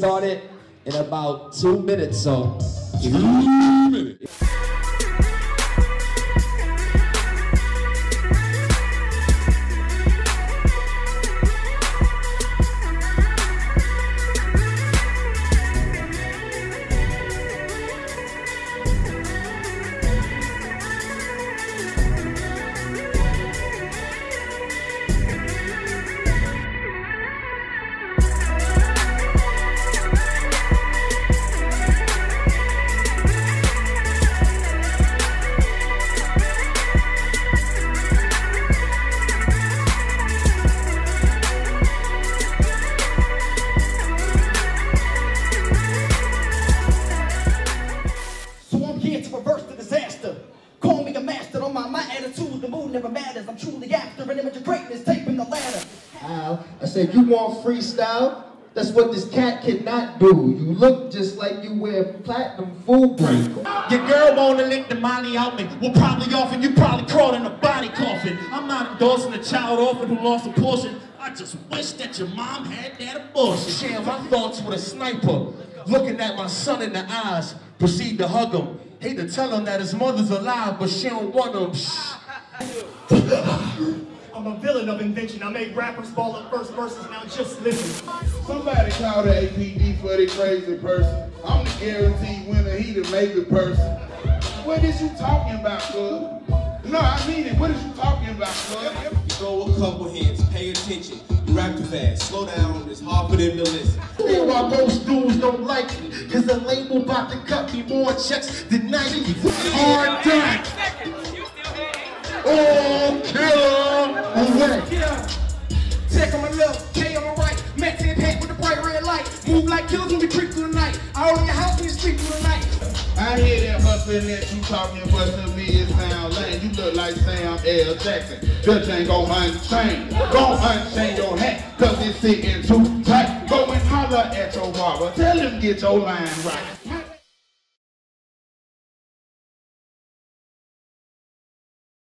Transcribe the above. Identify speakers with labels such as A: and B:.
A: started in about two minutes, so.
B: Two minutes.
C: On my, my attitude. The mood never matters. I'm truly after an image of greatness, taping the ladder.
D: Al, I said, you want freestyle? That's what this cat cannot do. You look just like you wear platinum full break.
E: Your girl wanna lick the money out me. Well, probably often you probably crawled in a body coffin. I'm not endorsing a child orphan who lost a portion. I just wish that your mom had that abortion.
F: Share my thoughts with a sniper. Looking at my son in the eyes, proceed to hug him. Hate to tell him that his mother's alive, but she don't want him. Shh.
C: I'm a villain of invention. I make rappers fall at first verses. Now just listen.
B: Somebody call the APD for the crazy person. I'm the guaranteed winner, he the maybe person. What is you talking about, cuz? No, I mean it. What is you talking about, cuz?
G: Throw a couple hints, pay attention. You rap too fast, slow down, it's hard for them to listen.
F: Then why most dudes don't like me, cause the label about to cut me more checks than Nike. Hard done. Oh, killer away.
B: That you talking, to me it sound lame. You look like Sam L. Jackson. Django unchain. Go unchain your hat, cause it's sitting too tight. Go and holler at your barber. Tell him get your line right.